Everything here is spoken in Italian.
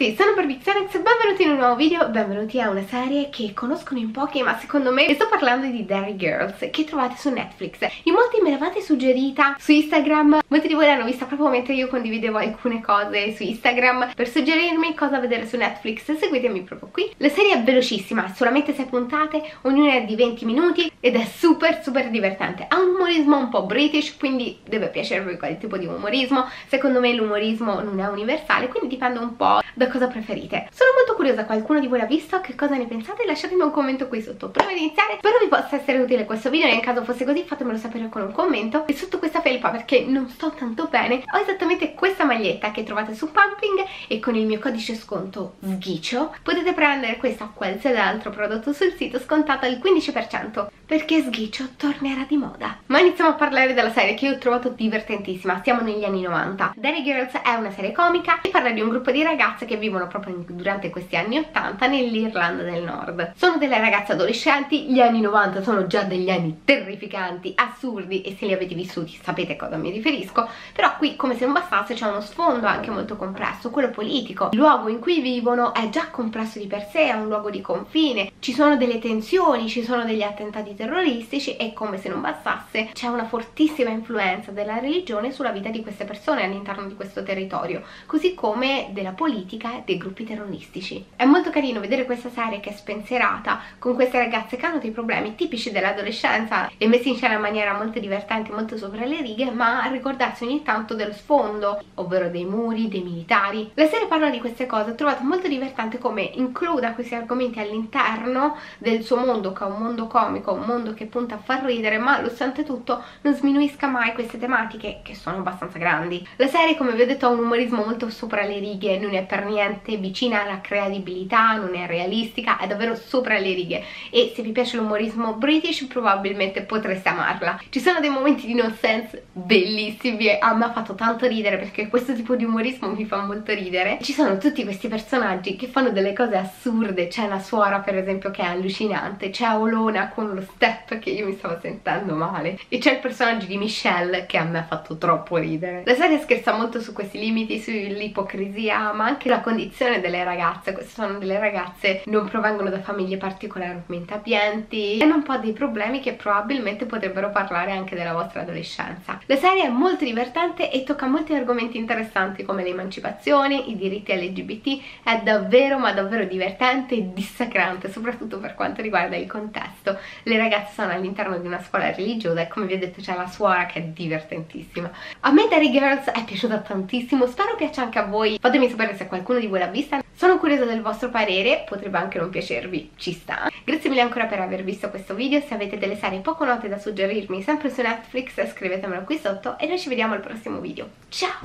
tutti, sono Barbixanex e benvenuti in un nuovo video, benvenuti a una serie che conoscono in pochi ma secondo me, sto parlando di Dairy Girls che trovate su Netflix. In molti me l'avete suggerita su Instagram, molti di voi l'hanno vista proprio mentre io condividevo alcune cose su Instagram per suggerirmi cosa vedere su Netflix, seguitemi proprio qui. La serie è velocissima, solamente 6 puntate, ognuna è di 20 minuti ed è super super divertente. Ha un umorismo un po' british, quindi deve piacervi quel tipo di umorismo. Secondo me l'umorismo non è universale, quindi dipende un po' da cosa preferite. Sono molto curiosa, qualcuno di voi l'ha visto? Che cosa ne pensate? Lasciatemi un commento qui sotto. Prima di iniziare, spero vi possa essere utile questo video, nel caso fosse così fatemelo sapere con un commento. E sotto questa felpa, perché non sto tanto bene, ho esattamente questa maglietta che trovate su Pumping e con il mio codice sconto SGHICIO potete prendere questa o qualsiasi altro prodotto sul sito scontato al 15% perché SGHICIO tornerà di moda. Ma iniziamo a parlare della serie che io ho trovato divertentissima, siamo negli anni 90. Daddy Girls è una serie comica e parla di un gruppo di ragazze che vivono proprio durante questi anni 80 nell'Irlanda del Nord. Sono delle ragazze adolescenti, gli anni 90 sono già degli anni terrificanti, assurdi e se li avete vissuti sapete a cosa mi riferisco, però qui come se non bastasse c'è uno sfondo anche molto complesso, quello politico. Il luogo in cui vivono è già complesso di per sé, è un luogo di confine, ci sono delle tensioni, ci sono degli attentati terroristici e come se non bastasse c'è una fortissima influenza della religione sulla vita di queste persone all'interno di questo territorio, così come della politica e dei gruppi terroristici. È molto carino vedere questa serie che è spensierata con queste ragazze che hanno dei problemi tipici dell'adolescenza e messi in scena in maniera molto divertente, molto sopra le righe, ma ricordarsi ogni tanto dello sfondo, ovvero dei muri, dei militari. La serie parla di queste cose, ho trovato molto divertente come includa questi argomenti all'interno del suo mondo, che è un mondo comico, un che punta a far ridere, ma nonostante tutto non sminuisca mai queste tematiche che sono abbastanza grandi. La serie, come vi ho detto, ha un umorismo molto sopra le righe, non è per niente vicina alla credibilità, non è realistica, è davvero sopra le righe e se vi piace l'umorismo british probabilmente potreste amarla. Ci sono dei momenti di nonsense bellissimi e a me ha fatto tanto ridere perché questo tipo di umorismo mi fa molto ridere. Ci sono tutti questi personaggi che fanno delle cose assurde, c'è la suora per esempio che è allucinante, c'è Olona con lo step che io mi stavo sentendo male e c'è il personaggio di Michelle che a me ha fatto troppo ridere. La serie scherza molto su questi limiti, sull'ipocrisia ma anche la condizione delle ragazze, queste sono delle ragazze non provengono da famiglie particolarmente abbienti e hanno un po' dei problemi che probabilmente potrebbero parlare anche della vostra adolescenza. La serie è molto divertente e tocca molti argomenti interessanti come le emancipazioni, i diritti LGBT, è davvero ma davvero divertente e dissacrante soprattutto per quanto riguarda il contesto. Le ragazze sono all'interno di una scuola religiosa e come vi ho detto c'è la suora che è divertentissima. A me Daddy Girls è piaciuta tantissimo, spero piaccia anche a voi, fatemi sapere se qualcuno di voi l'ha vista, sono curiosa del vostro parere, potrebbe anche non piacervi, ci sta. Grazie mille ancora per aver visto questo video, se avete delle serie poco note da suggerirmi sempre su Netflix scrivetemelo qui sotto e noi ci vediamo al prossimo video. Ciao!